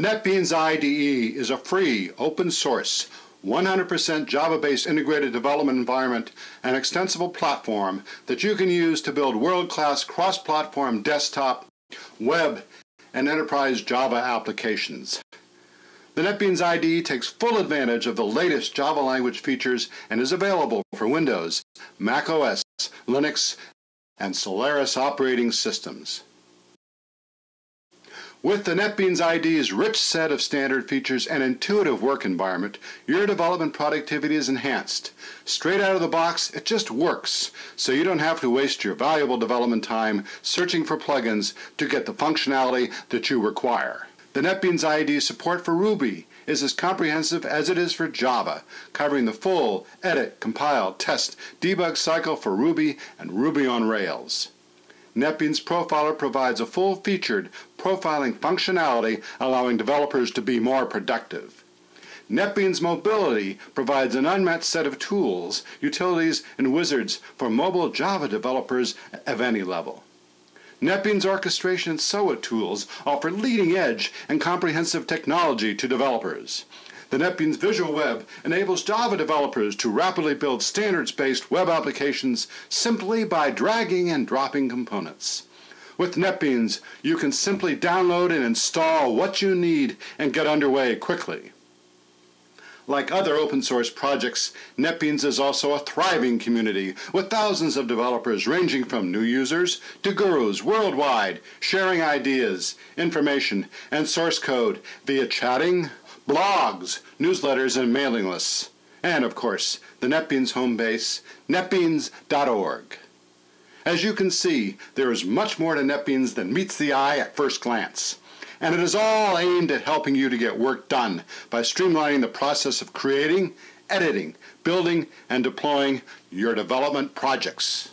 NetBeans IDE is a free, open source, 100% Java-based integrated development environment and extensible platform that you can use to build world-class cross-platform desktop, web, and enterprise Java applications. The NetBeans IDE takes full advantage of the latest Java language features and is available for Windows, Mac OS, Linux, and Solaris operating systems. With the NetBeans IDE's rich set of standard features and intuitive work environment, your development productivity is enhanced. Straight out of the box, it just works, so you don't have to waste your valuable development time searching for plugins to get the functionality that you require. The NetBeans IDE support for Ruby is as comprehensive as it is for Java, covering the full edit, compile, test, debug cycle for Ruby and Ruby on Rails. NetBeans Profiler provides a full-featured profiling functionality allowing developers to be more productive. NetBeans Mobility provides an unmatched set of tools, utilities, and wizards for mobile Java developers of any level. NetBeans Orchestration and SOA tools offer leading-edge and comprehensive technology to developers. The NetBeans Visual Web enables Java developers to rapidly build standards-based web applications simply by dragging and dropping components. With NetBeans, you can simply download and install what you need and get underway quickly. Like other open source projects, NetBeans is also a thriving community with thousands of developers ranging from new users to gurus worldwide sharing ideas, information, and source code via chatting, blogs, newsletters, and mailing lists. And, of course, the NetBeans home base, netbeans.org. As you can see, there is much more to NetBeans than meets the eye at first glance. And it is all aimed at helping you to get work done by streamlining the process of creating, editing, building, and deploying your development projects.